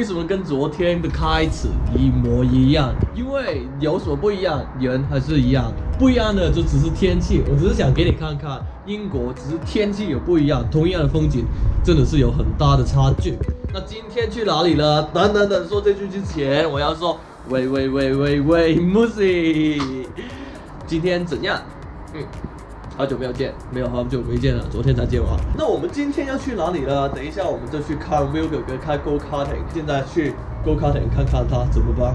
为什么跟昨天的开始一模一样？因为有什么不一样？人还是一样，不一样的就只是天气。我只是想给你看看，英国只是天气有不一样，同样的风景真的是有很大的差距。那今天去哪里了？等等等，说这句之前，我要说，喂喂喂喂喂 m u s i 今天怎样？嗯。好久没有见，没有好久没见了，昨天才见完。那我们今天要去哪里呢？等一下我们就去看 Will 哥哥开 Go Karting，现在去 Go Karting 看看他怎么办。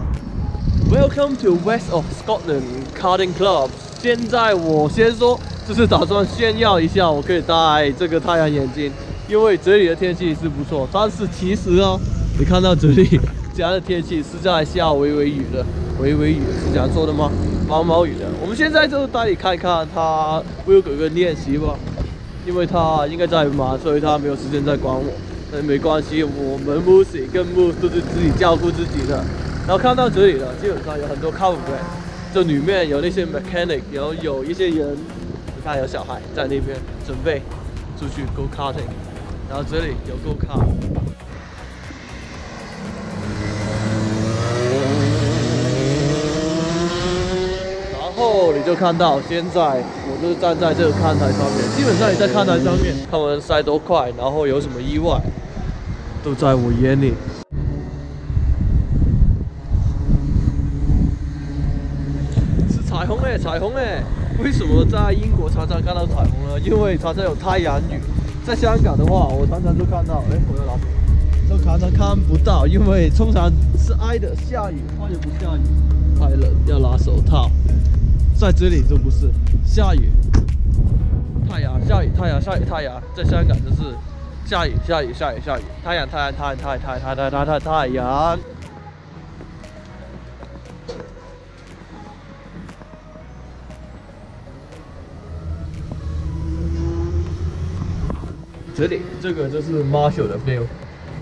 Welcome to West of Scotland Karting Club。现在我先说，就是打算炫耀一下，我可以戴这个太阳眼镜，因为这里的天气是不错。但是其实哦，你看到这里 这样的天气是在下微微雨的，微微雨是这样说的吗？毛毛雨的，我们现在就带你看看他 Will 哥哥练习吧，因为他应该在忙，所以他没有时间在管我。但没关系，我们 m u s i 跟 Mus 都是自己照顾自己的。然后看到这里了，基本上有很多 cover，这里面有那些 mechanic，然后有一些人，你看有小孩在那边准备出去 go karting，然后这里有 go kart。后你就看到，现在我就是站在这个看台上面。基本上你在看台上面，他们赛多快，然后有什么意外，都在我眼里。是彩虹哎，彩虹哎！为什么在英国常常看到彩虹呢？因为常常有太阳雨。在香港的话，我常常就看到，哎，我的老婆，都常常看不到，因为通常是挨的下雨，或者不下雨，太冷要拿手套。在这里都不是下雨，太阳，下雨，太阳，下雨，太阳。在香港就是下雨，下雨，下雨，下雨，太阳，太阳，太阳，太阳，太阳，太阳，太阳。这里这个就是 Marshall 的 view，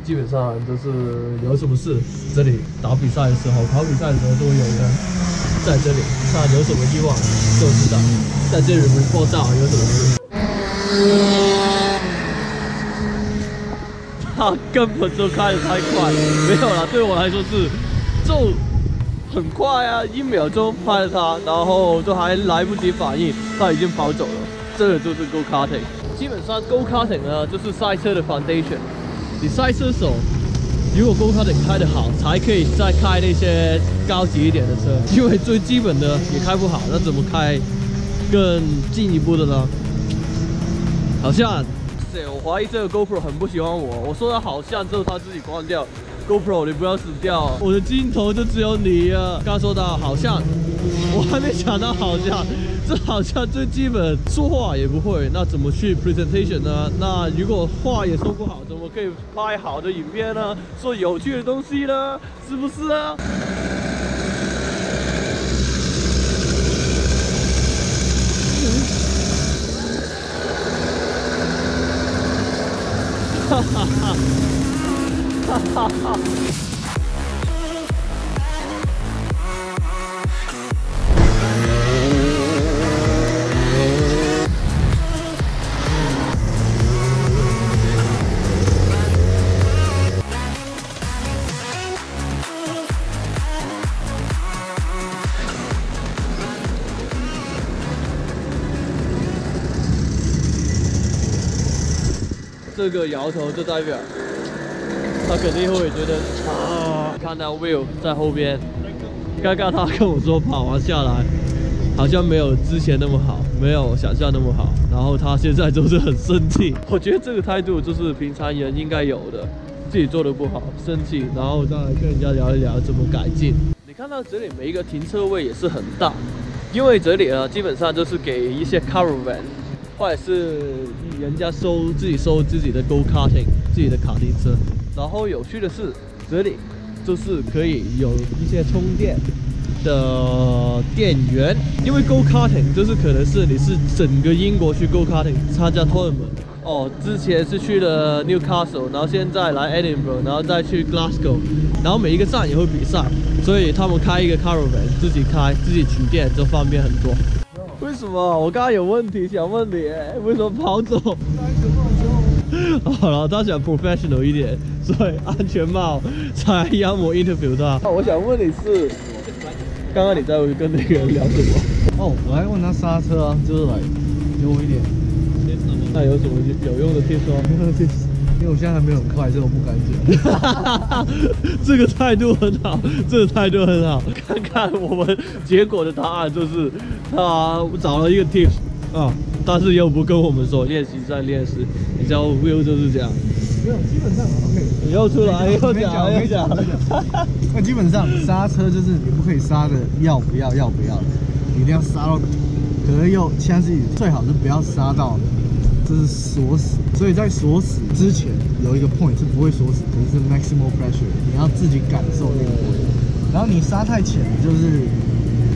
基本上就是有什么事，这里打比赛的时候，跑比赛的时候都有人。在这里，看有什么意外就知道。在这里没破到有什么事。他根本就开的太快，没有了。对我来说是，就很快啊，一秒钟拍了他，然后都还来不及反应，他已经跑走了。这个就是 Go Karting，基本上 Go Karting 呢就是赛车的 foundation。你赛车手。如果 Go Karting 开得好，才可以再开那些高级一点的车，因为最基本的也开不好，那怎么开更进一步的呢？好像，我怀疑这个 GoPro 很不喜欢我。我说的好像之后它自己关掉，GoPro 你不要死掉，我的镜头就只有你啊。刚说到好像，我还没想到好像。这好像最基本，说话也不会，那怎么去 presentation 呢？那如果话也说不好，怎么可以拍好的影片呢？说有趣的东西呢？是不是啊？哈哈哈，这个摇头就代表他肯定会觉得啊，看到 Will 在后边，刚刚他跟我说跑完下来好像没有之前那么好，没有想象那么好，然后他现在就是很生气。我觉得这个态度就是平常人应该有的，自己做的不好生气，然后再来跟人家聊一聊怎么改进。你看到这里每一个停车位也是很大，因为这里呢基本上就是给一些 caravan。或者是人家收自己收自己的 go karting 自己的卡丁车，然后有趣的是这里就是可以有一些充电的电源，因为 go karting 就是可能是你是整个英国去 go karting 参加 tournament 哦，之前是去了 Newcastle，然后现在来 Edinburgh，然后再去 Glasgow，然后每一个站也会比赛，所以他们开一个 caravan 自己开自己取电就方便很多。为什么？我刚刚有问题想问你，为什么跑走？好 了，他想 professional 一点，所以安全帽才让我 interview 他。我想问你是，刚刚你在跟那个人聊什么？哦，我还问他刹车啊，就是来给我一点，那有什么有用的 tips 吗？因为我现在还没有很快，所以我不敢讲。这个态度很好，这个态度很好。看看我们结果的答案，就是他找了一个 tips 啊，但是又不跟我们说，练习在练习。你知道 Will 就是这样。没有，基本上 OK。你又出来又讲又讲。那基本上刹车就是你不可以刹的要不要要不要，你一定要刹到。可是又现在是最好是不要刹到。这是锁死，所以在锁死之前有一个 point 是不会锁死，可是是 maximal pressure，你要自己感受那个 point。然后你刹太浅，就是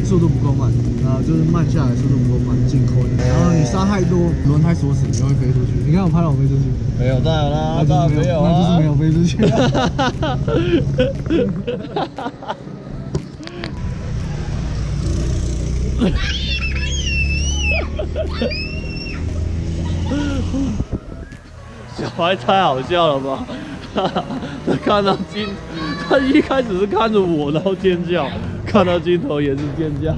速度不够慢，然后就是慢下来速度不够慢，进扣。然后你刹太多，轮胎锁死，你就会飞出去。你看我拍到我飞出去，没有，当然啦，当然没有啊，就是没有飞出去。小孩太好笑了吧？他看到镜，他一开始是看着我，然后尖叫；看到镜头也是尖叫。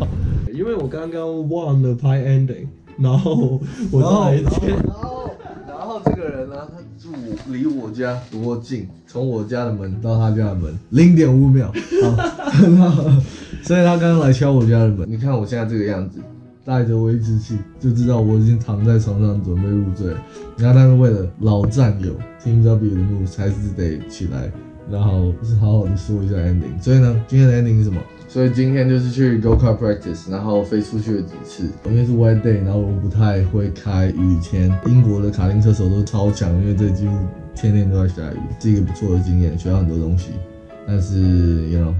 因为我刚刚忘了拍 ending，然后我在然后然后这个人呢，他住离我家多近？从我家的门到他家的门零点五秒，所以他刚刚来敲我家的门。你看我现在这个样子。带着维持器，就知道我已经躺在床上准备入睡。然后，但是为了老战友听 W 的幕，还是得起来，然后是好好的说一下 ending。所以呢，今天的 ending 是什么？所以今天就是去 go kart practice，然后飞出去了几次。因为是 wet day，然后我不太会开雨天。英国的卡丁车手都超强，因为这几乎天天都在下雨，是一个不错的经验，学到很多东西。但是，you know，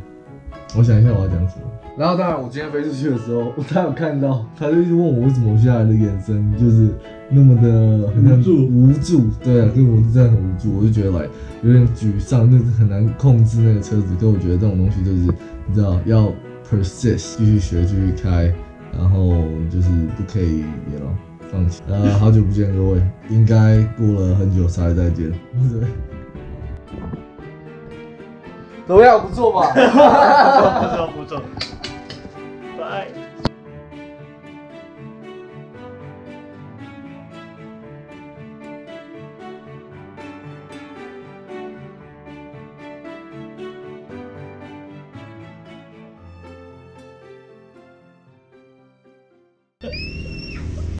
我想一下我要讲什么。然后当然，我今天飞出去的时候，他有看到，他就一直问我为什么我下来的眼神就是那么的无助，无助，对啊，跟我是这样很无助，我就觉得来有点沮丧，那是很难控制那个车子。跟我觉得这种东西就是你知道要 persist，继续学，继续开，然后就是不可以 know 放弃。啊，好久不见各位，应该过了很久才再见，对。怎么样？不错吧？不错，不错。Bye.